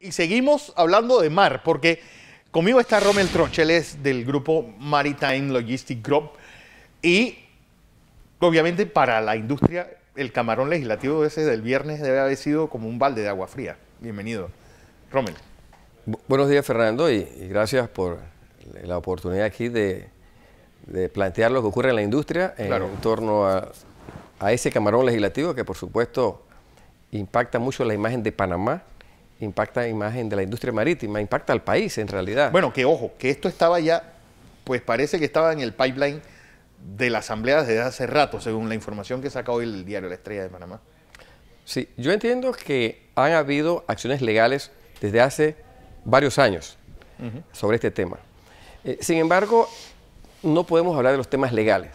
Y seguimos hablando de mar, porque conmigo está Romel Trochel, es del grupo Maritime Logistic Group. Y obviamente para la industria, el camarón legislativo ese del viernes debe haber sido como un balde de agua fría. Bienvenido, Romel. buenos días, Fernando, y, gracias por la oportunidad aquí de, plantear lo que ocurre en la industria en, torno a, a ese camarón legislativo que, por supuesto, impacta mucho la imagen de Panamá impacta la imagen de la industria marítima, impacta al país en realidad. Bueno, que ojo, que esto estaba ya, pues parece que estaba en el pipeline de la Asamblea desde hace rato, según la información que saca hoy el diario La Estrella de Panamá. Sí, yo entiendo que han habido acciones legales desde hace varios años sobre este tema. Eh, sin embargo, no podemos hablar de los temas legales.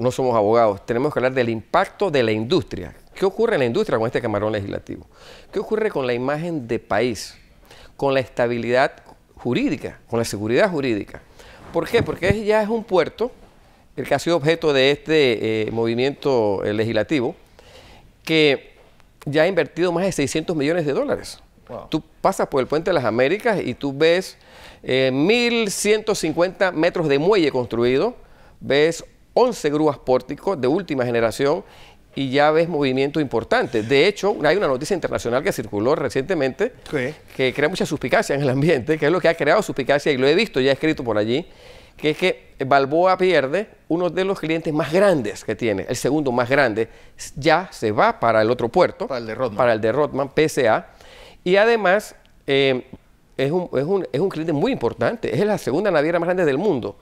No somos abogados, tenemos que hablar del impacto de la industria, ¿Qué ocurre en la industria con este camarón legislativo? ¿Qué ocurre con la imagen de país? Con la estabilidad jurídica, con la seguridad jurídica. ¿Por qué? Porque ya es un puerto, el que ha sido objeto de este eh, movimiento eh, legislativo, que ya ha invertido más de 600 millones de dólares. Tú pasas por el Puente de las Américas y tú ves 1.150 eh, metros de muelle construido, ves 11 grúas pórticos de última generación y ya ves movimiento importante. De hecho, hay una noticia internacional que circuló recientemente que crea mucha suspicacia en el ambiente, que es lo que ha creado suspicacia y lo he visto ya escrito por allí, que es que Balboa pierde uno de los clientes más grandes que tiene, el segundo más grande, ya se va para el otro puerto, para el de Rotman, para el de Rotman PSA, y además eh, es, un, es, un, es, un, cliente muy importante, es la segunda naviera más grande del mundo.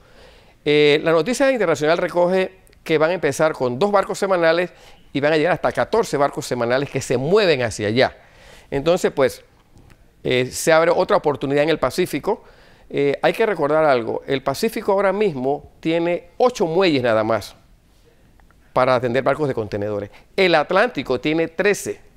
Eh, la noticia internacional recoge que van a empezar con dos barcos semanales y van a llegar hasta 14 barcos semanales que se mueven hacia allá. Entonces, pues, eh, se abre otra oportunidad en el Pacífico. Eh, hay que recordar algo, el Pacífico ahora mismo tiene 8 muelles nada más para atender barcos de contenedores. El Atlántico tiene 13.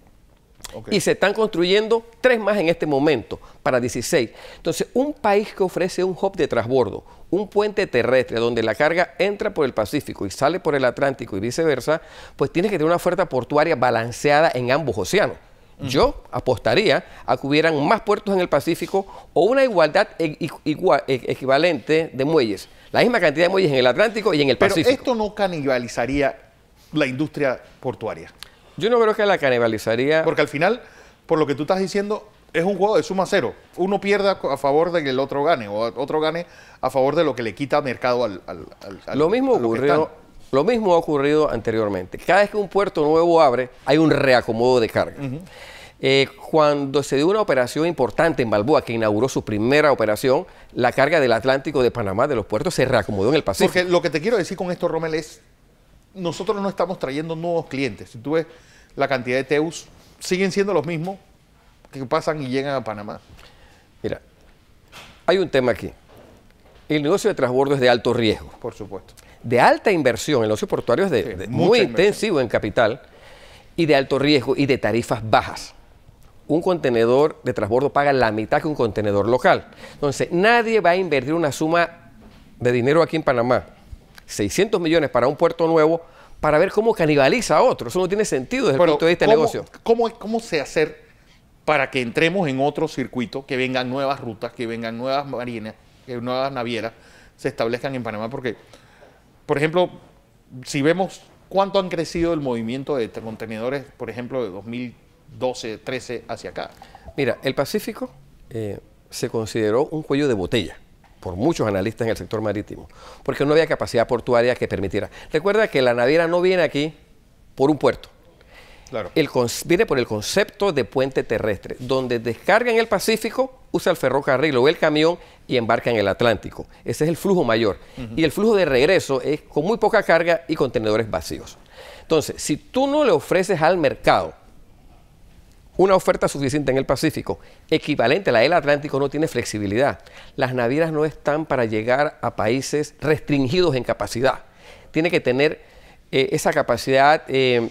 Y se están construyendo tres más en este momento, para 16. Entonces, un país que ofrece un hub de transbordo, un puente terrestre donde la carga entra por el Pacífico y sale por el Atlántico y viceversa, pues tiene que tener una oferta portuaria balanceada en ambos océanos. Yo apostaría a que hubieran más puertos en el Pacífico o una igualdad e, e, equivalente de muelles. La misma cantidad de muelles en el Atlántico y en el Pacífico. Pero esto no canibalizaría la industria portuaria. Yo no creo que la canibalizaría. Porque al final, por lo que tú estás diciendo, es un juego de suma cero. Uno pierda a favor de que el otro gane, o otro gane a favor de lo que le quita mercado al. lo mismo ocurrió. Lo mismo ha ocurrido anteriormente. Cada vez que un puerto nuevo abre, hay un reacomodo de carga. Eh, cuando se dio una operación importante en Balboa, que inauguró su primera operación, la carga del Atlántico de Panamá, de los puertos, se reacomodó en el Pacífico. Porque lo que te quiero decir con esto, Rommel, es nosotros no estamos trayendo nuevos clientes. Si tú ves la cantidad de TEUs, siguen siendo los mismos que pasan y llegan a Panamá. Mira, hay un tema aquí. El negocio de transbordo es de alto riesgo. Por supuesto. De alta inversión, el negocio portuario es de, muy intensivo en capital y de alto riesgo y de tarifas bajas. Un contenedor de transbordo paga la mitad que un contenedor local. Entonces, nadie va a invertir una suma de dinero aquí en Panamá 600 millones para un puerto nuevo para ver cómo canibaliza a otro. Eso no tiene sentido desde el punto de vista del negocio. ¿cómo, ¿Cómo se hacer para que entremos en otro circuito, que vengan nuevas rutas, que vengan nuevas marinas, que nuevas navieras se establezcan en Panamá? Porque, por ejemplo, si vemos cuánto han crecido el movimiento de contenedores, por ejemplo, de 2012, 13 hacia acá. Mira, el Pacífico eh, se consideró un cuello de botella por muchos analistas en el sector marítimo, porque no había capacidad portuaria que permitiera. Recuerda que la naviera no viene aquí por un puerto. Claro. El, viene por el concepto de puente terrestre, donde descarga en el Pacífico, usa el ferrocarril o el camión y embarca en el Atlántico. Ese es el flujo mayor. Y el flujo de regreso es con muy poca carga y contenedores vacíos. Entonces, si tú no le ofreces al mercado una oferta suficiente en el Pacífico, equivalente a la del Atlántico, no tiene flexibilidad. Las navieras no están para llegar a países restringidos en capacidad. Tiene que tener eh, esa capacidad eh,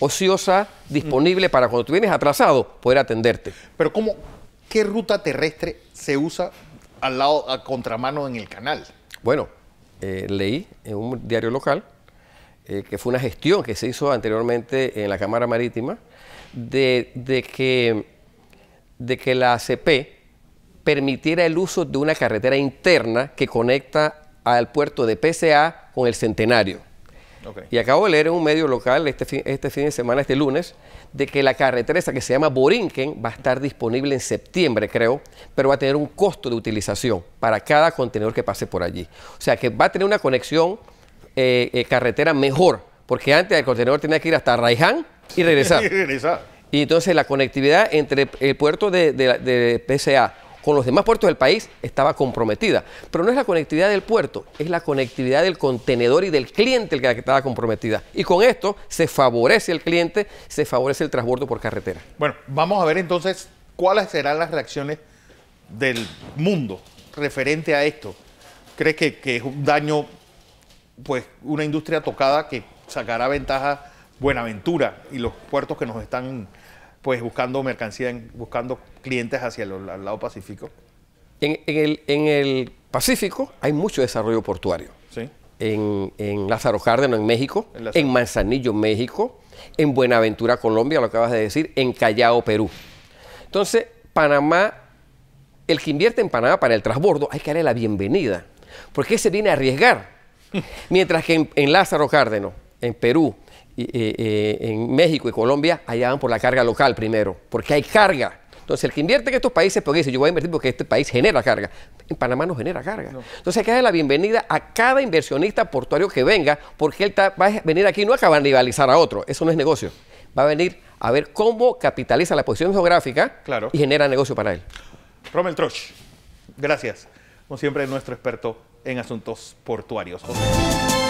ociosa disponible para cuando tú vienes atrasado poder atenderte. Pero ¿cómo, ¿qué ruta terrestre se usa al lado, a contramano en el canal? Bueno, eh, leí en un diario local que fue una gestión que se hizo anteriormente en la Cámara Marítima, de, que de que la ACP permitiera el uso de una carretera interna que conecta al puerto de PCA con el Centenario. Y acabo de leer en un medio local este fin, este fin de semana, este lunes, de que la carretera esa que se llama Borinquen va a estar disponible en septiembre, creo, pero va a tener un costo de utilización para cada contenedor que pase por allí. O sea que va a tener una conexión eh, eh, carretera mejor, porque antes el contenedor tenía que ir hasta Raiján y regresar. Regresa. Y entonces la conectividad entre el puerto de, de- de PCA con los demás puertos del país estaba comprometida. Pero no es la conectividad del puerto, es la conectividad del contenedor y del cliente el que estaba comprometida. Y con esto se favorece el cliente, se favorece el transbordo por carretera. Bueno, vamos a ver entonces cuáles serán las reacciones del mundo referente a esto. ¿Crees que, que es un daño, pues, una industria tocada que sacará ventaja Buenaventura y los puertos que nos están, pues, buscando mercancía, buscando clientes hacia el, al lado Pacífico? En, en el, en el Pacífico hay mucho desarrollo portuario. Sí. en, en Lázaro Cárdenas, en México, En en Manzanillo, México, en Buenaventura, Colombia, lo acabas de decir, en Callao, Perú. Entonces, Panamá, el que invierte en Panamá para el transbordo, hay que darle la bienvenida, porque se viene a arriesgar. Mientras que en, en Lázaro Cárdenas, en Perú, eh, eh, en México y Colombia, allá van por la carga local primero, porque hay carga. Entonces, el que invierte en estos países, porque dice, yo voy a invertir porque este país genera carga. En Panamá no genera carga. Entonces, hay que darle la bienvenida a cada inversionista portuario que venga, porque él va a venir aquí no a canibalizar a otro, eso no es negocio. Va a venir a ver cómo capitaliza la posición geográfica Claro. y genera negocio para él. Rommel Troch, gracias. Como siempre, nuestro experto en asuntos portuarios. José.